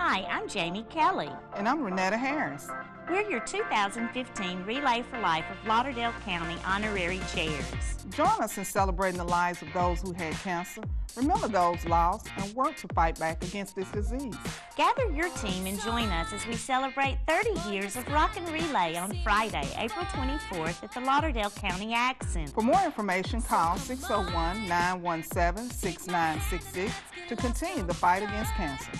Hi, I'm Jamie Kelly. And I'm Renetta Harris. We're your 2015 Relay for Life of Lauderdale County honorary chairs. Join us in celebrating the lives of those who had cancer, remember those lost, and work to fight back against this disease. Gather your team and join us as we celebrate 30 years of Rock and Relay on Friday, April 24th at the Lauderdale County Ag For more information, call 601 917 6966 to continue the fight against cancer.